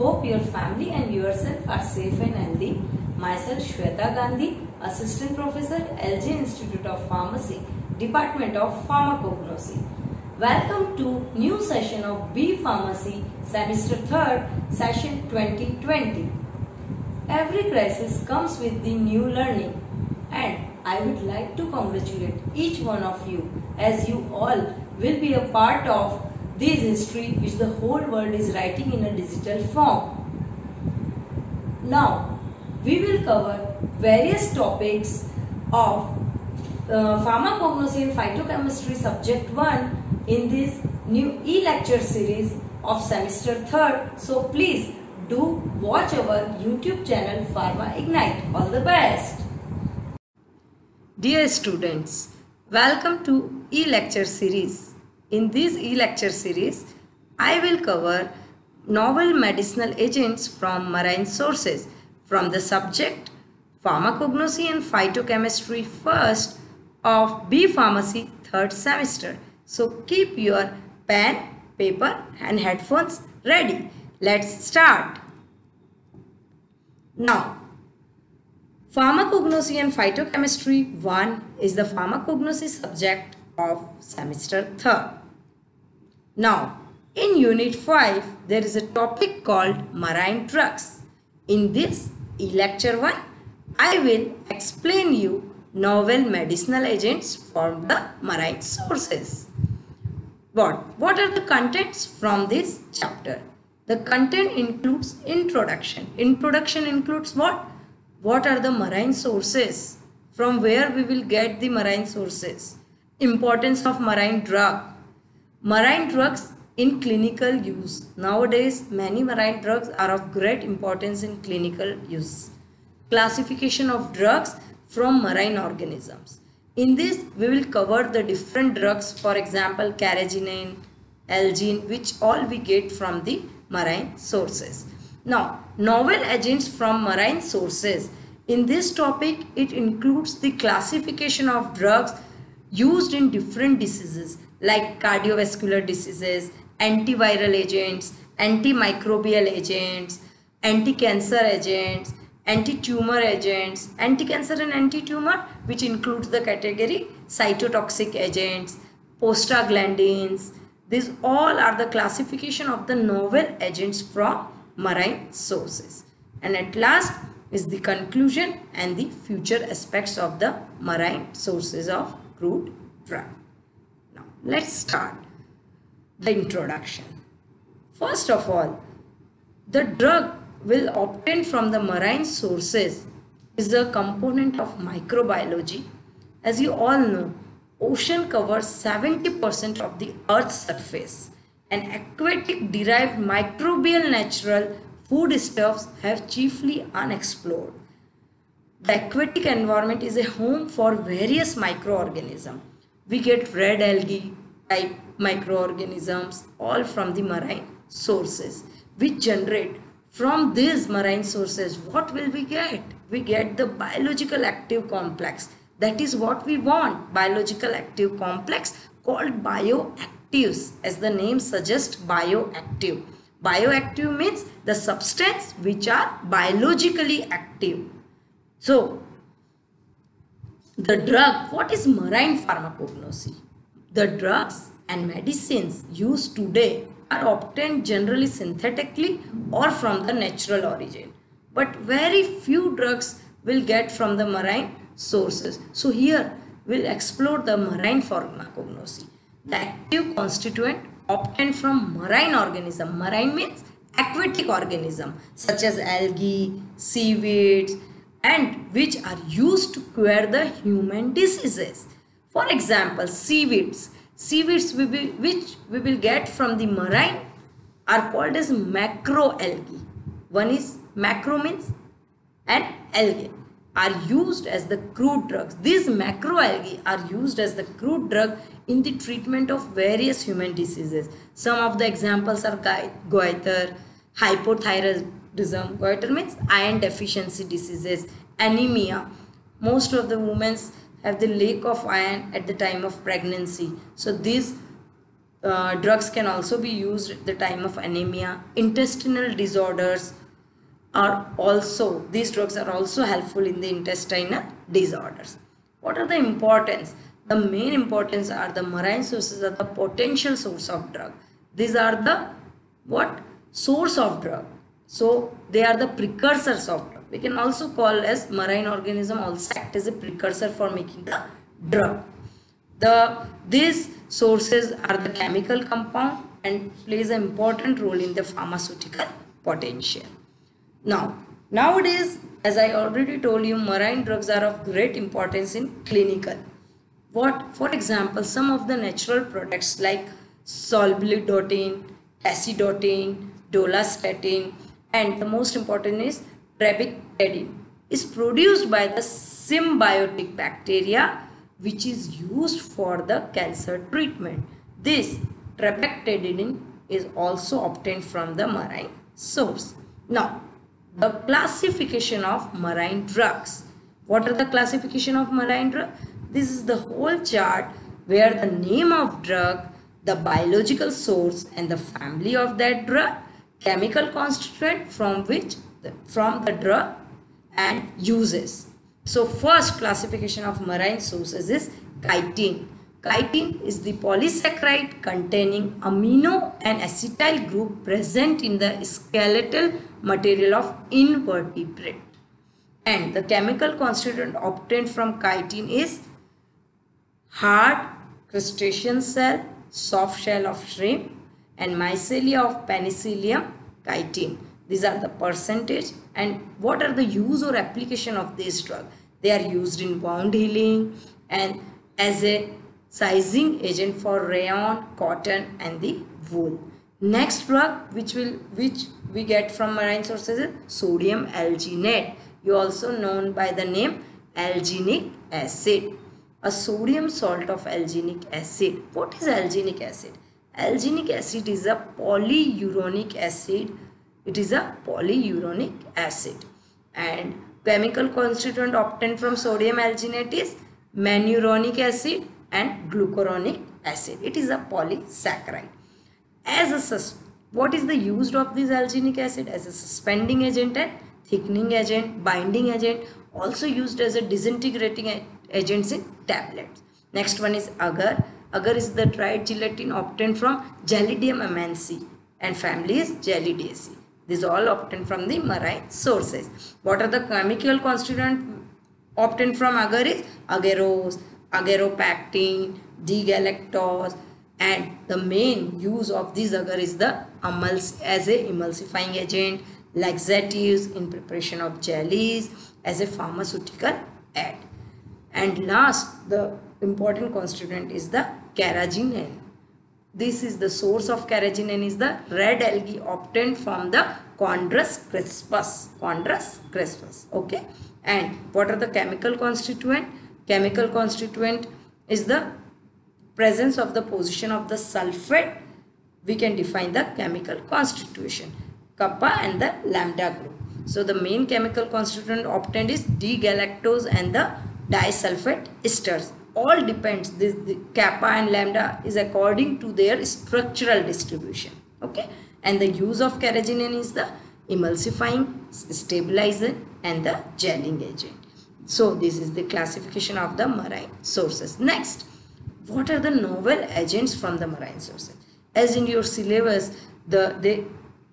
Hope your family and yourself are safe and healthy. Myself Shweta Gandhi, Assistant Professor, LG Institute of Pharmacy, Department of Pharmacognosy. Welcome to new session of B Pharmacy, Semester 3rd, Session 2020. Every crisis comes with the new learning and I would like to congratulate each one of you as you all will be a part of this history which the whole world is writing in a digital form. Now, we will cover various topics of uh, pharmacognosy and phytochemistry subject 1 in this new e-lecture series of semester 3rd. So please do watch our YouTube channel Pharma Ignite. All the best. Dear students, welcome to e-lecture series. In this e-lecture series, I will cover novel medicinal agents from marine sources from the subject Pharmacognosy and Phytochemistry first of B Pharmacy third semester. So keep your pen, paper and headphones ready. Let's start. Now, Pharmacognosy and Phytochemistry 1 is the pharmacognosy subject of semester 3rd. Now, in unit 5, there is a topic called marine drugs. In this e-lecture 1, I will explain you novel medicinal agents from the marine sources. What? What are the contents from this chapter? The content includes introduction. Introduction includes what? What are the marine sources? From where we will get the marine sources? Importance of marine drug. Marine drugs in clinical use. Nowadays, many marine drugs are of great importance in clinical use. Classification of drugs from marine organisms. In this, we will cover the different drugs, for example, carrageenan, algin, which all we get from the marine sources. Now, novel agents from marine sources. In this topic, it includes the classification of drugs used in different diseases like cardiovascular diseases, antiviral agents, antimicrobial agents, anti-cancer agents, anti-tumor agents, anti-cancer and anti-tumor which includes the category cytotoxic agents, prostaglandins, these all are the classification of the novel agents from marine sources. And at last is the conclusion and the future aspects of the marine sources of crude drug. Let's start the introduction. First of all, the drug will obtain from the marine sources is a component of microbiology. As you all know, ocean covers 70% of the earth's surface and aquatic derived microbial natural foodstuffs have chiefly unexplored. The aquatic environment is a home for various microorganisms. We get red algae type microorganisms all from the marine sources which generate from these marine sources what will we get? We get the biological active complex that is what we want. Biological active complex called bioactives as the name suggests bioactive. Bioactive means the substance which are biologically active. So, the drug, what is marine pharmacognosy? The drugs and medicines used today are obtained generally synthetically or from the natural origin. But very few drugs will get from the marine sources. So here we'll explore the marine pharmacognosy. The active constituent obtained from marine organism. Marine means aquatic organism such as algae, seaweeds and which are used to cure the human diseases. For example, seaweeds. Seaweeds we will, which we will get from the marine are called as macroalgae. One is macro means and algae are used as the crude drugs. These macroalgae are used as the crude drug in the treatment of various human diseases. Some of the examples are goiter, hypothyroidism. Goiter means iron deficiency diseases, anemia. Most of the women have the lack of iron at the time of pregnancy. So these uh, drugs can also be used at the time of anemia intestinal disorders are also these drugs are also helpful in the intestinal disorders what are the importance the main importance are the marine sources are the potential source of drug these are the what source of drug so they are the precursors of drug. We can also call as marine organism also act as a precursor for making the drug. The these sources are the chemical compound and plays an important role in the pharmaceutical potential. Now, nowadays, as I already told you, marine drugs are of great importance in clinical. What, for example, some of the natural products like solbutadine, acidotine, dolastatin, and the most important is trabectedin is produced by the symbiotic bacteria which is used for the cancer treatment. This trabectedin is also obtained from the marine source. Now, the classification of marine drugs. What are the classification of marine drug? This is the whole chart where the name of drug, the biological source and the family of that drug, chemical constituent from which the, from the drug and uses. So first classification of marine sources is chitin. Chitin is the polysaccharide containing amino and acetyl group present in the skeletal material of invertebrate. And the chemical constituent obtained from chitin is hard crustacean cell, soft shell of shrimp and mycelia of penicillium chitin. These are the percentage and what are the use or application of this drug? They are used in wound healing and as a sizing agent for rayon, cotton and the wool. Next drug which will which we get from marine sources is sodium alginate. You also known by the name alginic acid. A sodium salt of alginic acid. What is alginic acid? Alginic acid is a polyuronic acid. It is a polyuronic acid. And chemical constituent obtained from sodium alginate is mannuronic acid and glucuronic acid. It is a polysaccharide. As a what is the use of this alginic acid? As a suspending agent and thickening agent, binding agent, also used as a disintegrating agents in tablets. Next one is agar. Agar is the dried gelatin obtained from Gelidium amansii and family is Gelidaceae. These all obtained from the marine sources. What are the chemical constituents obtained from agar is agarose, agaropectin, D-galactose and the main use of this agar is the emuls as a emulsifying agent, laxatives in preparation of jellies, as a pharmaceutical aid. And last, the important constituent is the carrageenan. This is the source of carrageenan is the red algae obtained from the Chondrus crispus. Chondrus crispus. Okay. And what are the chemical constituent? chemical constituent is the presence of the position of the sulfate we can define the chemical constitution kappa and the lambda group so the main chemical constituent obtained is d-galactose and the disulfate esters all depends this the kappa and lambda is according to their structural distribution okay and the use of carrageenan is the emulsifying stabilizer and the gelling agent so this is the classification of the marine sources. Next, what are the novel agents from the marine sources? As in your syllabus, the they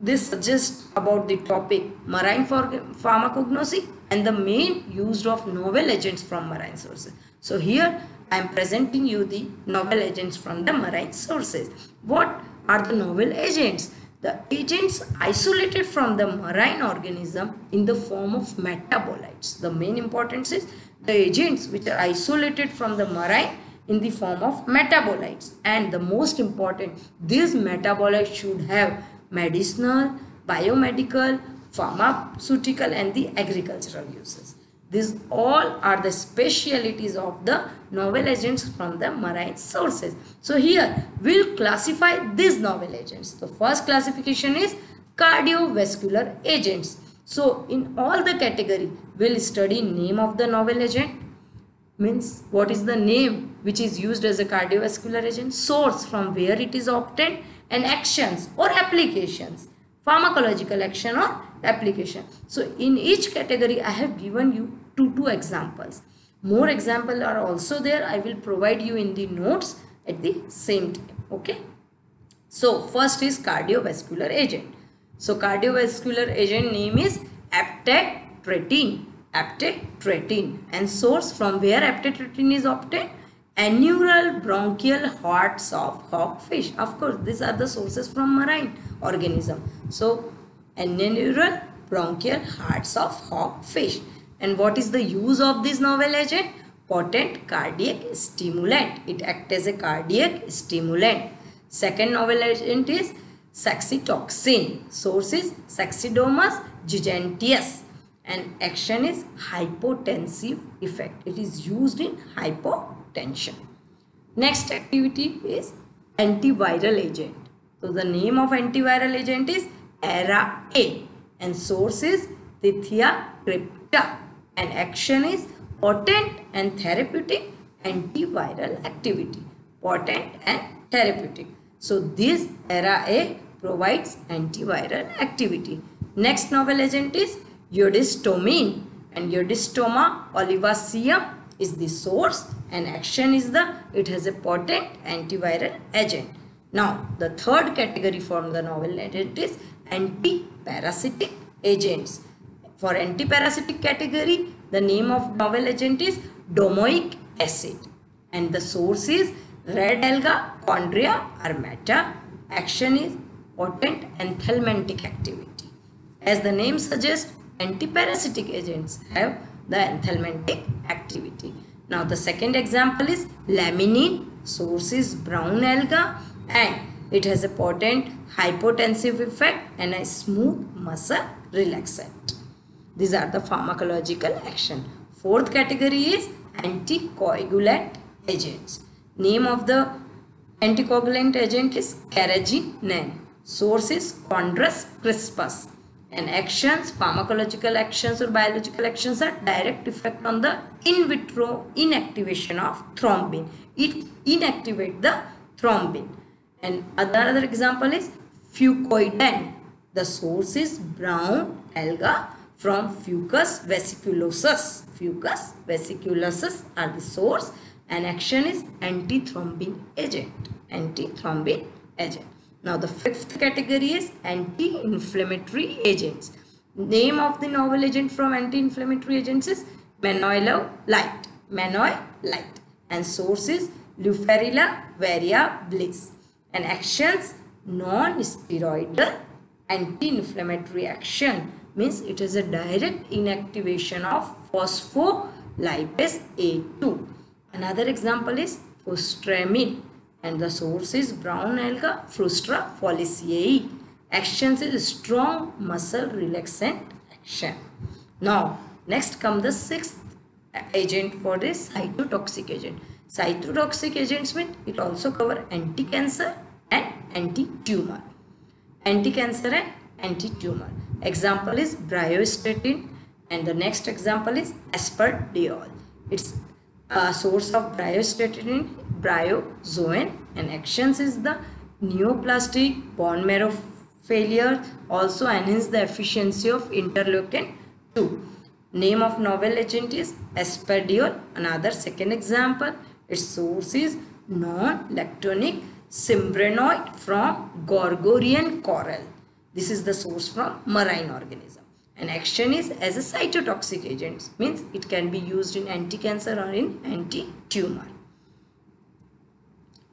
this suggests about the topic marine pharmacognosy and the main use of novel agents from marine sources. So here I am presenting you the novel agents from the marine sources. What are the novel agents? the agents isolated from the marine organism in the form of metabolites. The main importance is the agents which are isolated from the marine in the form of metabolites and the most important these metabolites should have medicinal, biomedical, pharmaceutical and the agricultural uses. These all are the specialities of the novel agents from the marine sources. So here we'll classify these novel agents. The first classification is cardiovascular agents. So in all the category we'll study name of the novel agent, means what is the name which is used as a cardiovascular agent source from where it is obtained and actions or applications. Pharmacological action or application. So in each category i have given you two two examples. More examples are also there. I will provide you in the notes at the same time. Okay? So first is cardiovascular agent. So cardiovascular agent name is aptatretine aptatretine and source from where aptatretine is obtained annular bronchial hearts of hogfish. Of course these are the sources from marine organism. So annular bronchial hearts of hogfish. And what is the use of this novel agent? Potent cardiac stimulant. It acts as a cardiac stimulant. Second novel agent is saxitoxin. Source is saxidomus giganteus. And action is hypotensive effect. It is used in hypotension next activity is antiviral agent. So the name of antiviral agent is era a and source is Tethya crypta and action is potent and therapeutic antiviral activity. Potent and therapeutic. So this Ara-A provides antiviral activity. Next novel agent is Eudistomine and Eudistoma olivaceum is the source and action is the it has a potent antiviral agent. Now the third category from the novel agent is antiparasitic agents. For antiparasitic category the name of novel agent is domoic acid and the source is red alga chondria armata. Action is potent anthelmintic activity. As the name suggests antiparasitic agents have the anthelmintic activity. Now the second example is laminin, source is brown alga and it has a potent hypotensive effect and a smooth muscle relaxant. These are the pharmacological action. Fourth category is anticoagulant agents. Name of the anticoagulant agent is carrageenan. Source is Chondrus crispus and actions pharmacological actions or biological actions are direct effect on the in vitro inactivation of thrombin. It inactivate the thrombin. And another example is fucoidan the source is brown alga from fucus vesiculosus. Fucus vesiculosus are the source. And action is antithrombin agent. Antithrombin agent now the fifth category is anti-inflammatory agents. Name of the novel agent from anti-inflammatory agents is light, Manoi light, and source is Luffariella variabilis and actions non-steroidal anti-inflammatory action means it is a direct inactivation of phospholipase A2. Another example is flustramine and the source is brown alga Flustra foliacea. Actions is strong muscle relaxant action. Now next come the sixth agent for this cytotoxic agent. Cytotoxic agents mean it also cover anti-cancer and anti-tumor. Anti-cancer and anti-tumor. Example is bryostatin and the next example is asperdiol. It's a source of bryostatin bryozoan and actions is the neoplastic bone marrow failure also enhance the efficiency of interleukin 2 name of novel agent is asperdiol another second example. Its source is non-lactonic cembranoid from gorgonian coral. This is the source from marine organism and action is as a cytotoxic agent means it can be used in anti-cancer or in anti-tumor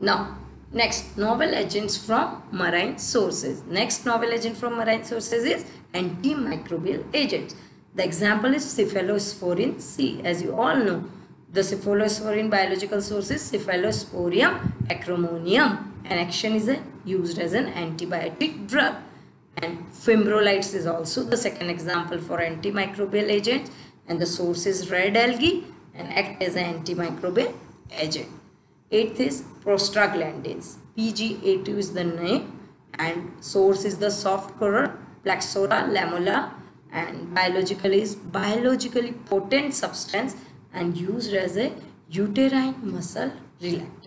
now, next novel agents from marine sources. Next novel agent from marine sources is antimicrobial agents. The example is cephalosporin C. As you all know, the cephalosporin biological source is Cephalosporium acremonium. And action is a, used as an antibiotic drug. And fimbrolides is also the second example for antimicrobial agent. And the source is red algae and act as an antimicrobial agent. Eighth is prostaglandins. PGA2 is the name and source is the soft coral Plexaura lamella and biological is biologically potent substance and used as a uterine muscle relaxant.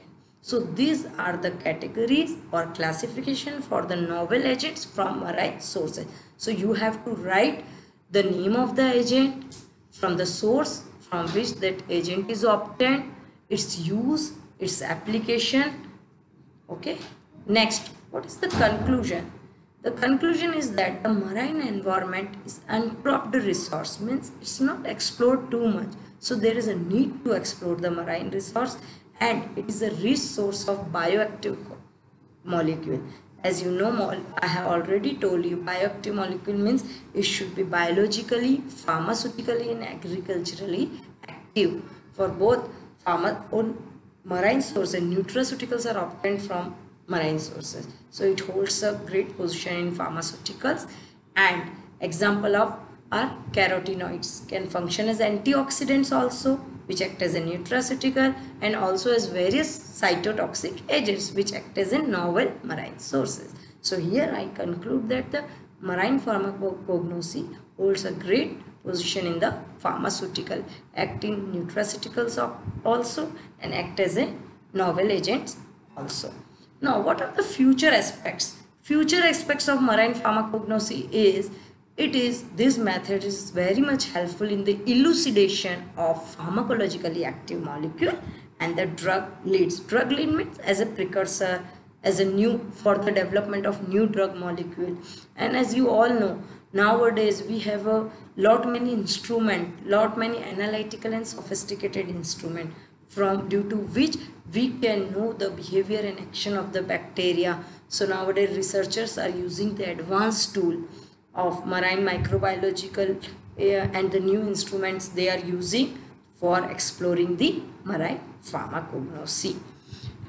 So these are the categories or classification for the novel agents from marine sources. So you have to write the name of the agent from the source from which that agent is obtained, its use, its application. Okay. Next, what is the conclusion? The conclusion is that the marine environment is untapped resource means it's not explored too much. So there is a need to explore the marine resource and it is a rich source of bioactive molecule. As you know i have already told you bioactive molecule means it should be biologically pharmaceutically and agriculturally active. For both pharma on marine sources nutraceuticals are obtained from marine sources. So it holds a great position in pharmaceuticals. And example of are carotenoids can function as antioxidants also which act as a nutraceutical and also as various cytotoxic agents which act as a novel marine sources. So here I conclude that the marine pharmacognosy holds a great position in the pharmaceutical acting nutraceuticals also and act as a novel agents also. Now what are the future aspects? Future aspects of marine pharmacognosy is it is this method is very much helpful in the elucidation of pharmacologically active molecule and the drug leads. Drug lead means as a precursor, as a new for the development of new drug molecule. And as you all know, nowadays we have a lot many instrument, lot many analytical and sophisticated instrument from due to which we can know the behavior and action of the bacteria. So nowadays researchers are using the advanced tool of marine microbiological uh, and the new instruments they are using for exploring the marine pharmacognosy.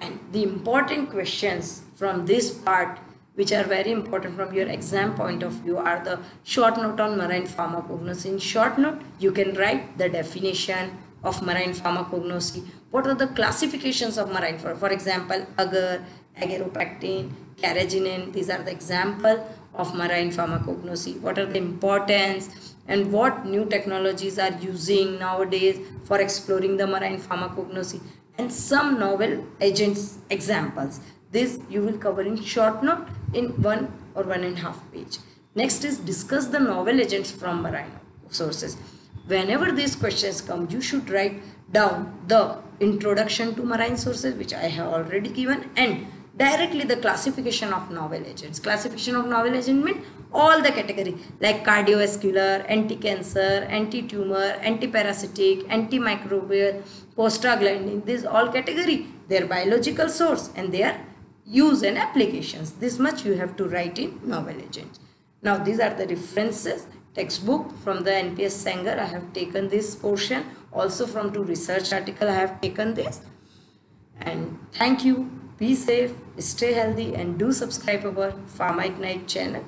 And the important questions from this part which are very important from your exam point of view are the short note on marine pharmacognosy. In short note, you can write the definition of marine pharmacognosy. What are the classifications of marine? For, for example, agar, agaropectin, carrageenan, these are the example of marine pharmacognosy. What are the importance and what new technologies are using nowadays for exploring the marine pharmacognosy? And some novel agents examples. This you will cover in short note in one or one and a half page. Next is discuss the novel agents from marine sources. Whenever these questions come you should write down the introduction to marine sources which i have already given and directly the classification of novel agents. Classification of novel agent means all the category like cardiovascular, anti-cancer, anti-tumor, anti-parasitic, antimicrobial, prostaglandin. These all category. Their biological source and their use and applications. This much you have to write in novel agents. Now these are the references. Textbook from the NPS Sanger I have taken this portion. Also from two research article I have taken this. And thank you. Be safe, stay healthy and do subscribe our Pharma Ignite channel.